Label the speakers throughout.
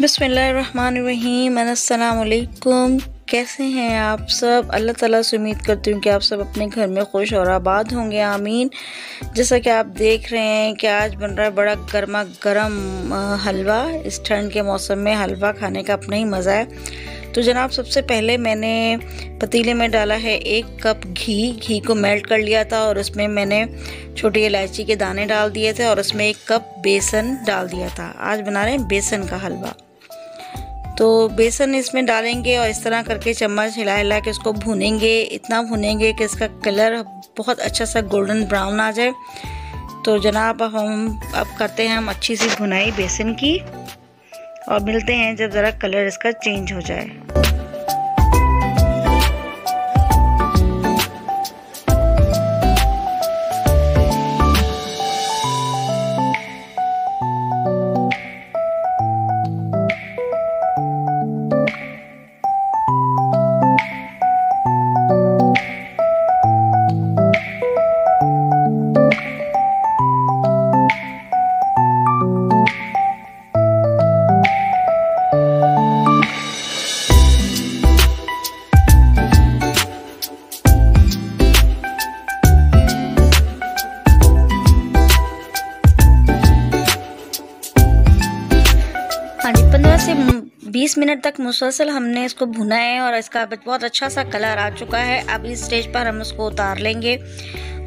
Speaker 1: बिसमीम कैसे हैं आप सब? अल्लाह ताला से उम्मीद करती हूँ कि आप सब अपने घर में खुश और आबाद होंगे, आमीन। जैसा कि आप देख रहे हैं कि आज बन रहा है बड़ा गर्मा गर्म हलवा। इस ठंड के मौसम में हलवा खाने का अपना ही मज़ा है। तो जनाब, सबसे पहले मैंने पतीले में डाला है एक कप घी। घी को मेल्ट कर लिया था और उसमें मैंने छोटी इलायची के दाने डाल दिए थे और उसमें एक कप बेसन डाल दिया था। आज बना रहे हैं बेसन का हलवा। तो बेसन इसमें डालेंगे और इस तरह करके चम्मच हिला हिला के उसको भुनेंगे। इतना भुनेंगे कि इसका कलर बहुत अच्छा सा गोल्डन ब्राउन आ जाए। तो जनाब, अब हम, अब करते हैं हम अच्छी सी भुनाई बेसन की। और मिलते हैं जब ज़रा कलर इसका चेंज हो जाए। हाँ पंद्रह से बीस मिनट तक मुसलसल हमने इसको भुना है और इसका बहुत अच्छा सा कलर आ चुका है। अब इस स्टेज पर हम इसको उतार लेंगे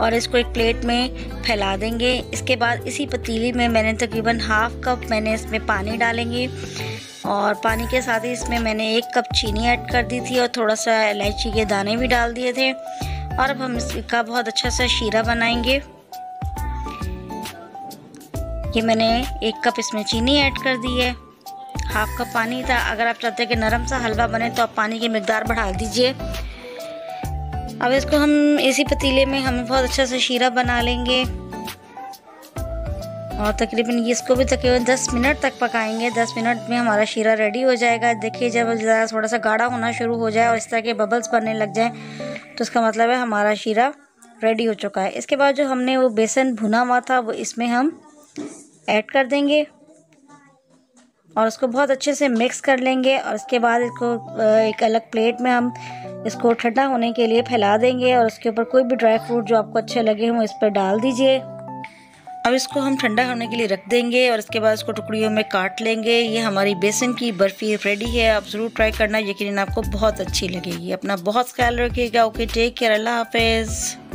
Speaker 1: और इसको एक प्लेट में फैला देंगे। इसके बाद इसी पतीली में मैंने तकरीबन हाफ़ कप मैंने इसमें पानी डालेंगे और पानी के साथ ही इसमें मैंने एक कप चीनी ऐड कर दी थी और थोड़ा सा इलायची के दाने भी डाल दिए थे। और अब हम इसका बहुत अच्छा सा शीरा बनाएँगे। ये मैंने एक कप इसमें चीनी ऐड कर दी है। हाफ़ कप पानी था। अगर आप चाहते हैं कि नरम सा हलवा बने तो आप पानी की मकदार बढ़ा दीजिए। अब इसको हम इसी पतीले में हम बहुत अच्छा सा शीरा बना लेंगे। और तकरीबन इसको भी तकरीबन 10 मिनट तक पकाएँगे। 10 मिनट में हमारा शीरा रेडी हो जाएगा। देखिए, जब ज़रा थोड़ा सा गाढ़ा होना शुरू हो जाए और इस तरह के बबल्स बनने लग जाए तो इसका मतलब है हमारा शीरा रेडी हो चुका है। इसके बाद जो हमने वो बेसन भुना हुआ था, वो इसमें हम ऐड कर देंगे। और उसको बहुत अच्छे से मिक्स कर लेंगे और उसके बाद इसको एक अलग प्लेट में हम इसको ठंडा होने के लिए फैला देंगे और उसके ऊपर कोई भी ड्राई फ्रूट जो आपको अच्छे लगे वो इस पर डाल दीजिए। अब इसको हम ठंडा होने के लिए रख देंगे और इसके बाद इसको टुकड़ियों में काट लेंगे। ये हमारी बेसन की बर्फ़ी रेडी है, आप ज़रूर ट्राई करना यकीन आपको बहुत अच्छी लगेगी। अपना बहुत ख्याल रखिएगा। ओके टेक केयर अल्लाह हाफिज़